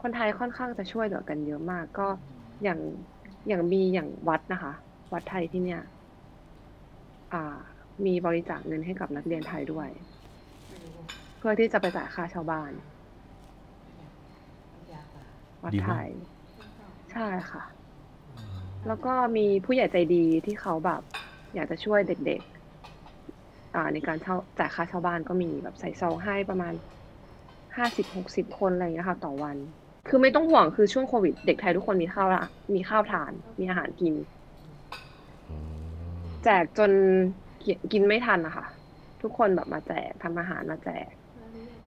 คนไทยค่อนข้างจะช่วยเหลือกันเยอะมาก ก็อย่างอย่างมีอย่างวัดนะคะ วัดไทยที่เนี่ย อ่า มีบริจาคเงินให้กับนักเรียนไทยด้วย เพื่อที่จะไปจ่ายค่าชาวบ้านวัดดีไทมากยใช่ค่ะ แล้วก็มีผู้ใหญ่ใจดีที่เขาแบบ อยากจะช่วยเด็กๆ อ่า ในการเช่าจ่ายค่าเช่าบ้านก็มีแบบใส่ซองให้ประมาณห้าสิบหกสิบคนอะไรอย่างเงี้ยค่ะ ต่อวัน คือไม่ต้องห่วงคือช่วงโควิด เด็กไทยทุกคนมีข้าวละมีข้าวทาน มีอาหารกินอืมแจกจนกินกินไม่ทันนะคะทุกคนแบบมาแจกทำอาหารมาแจก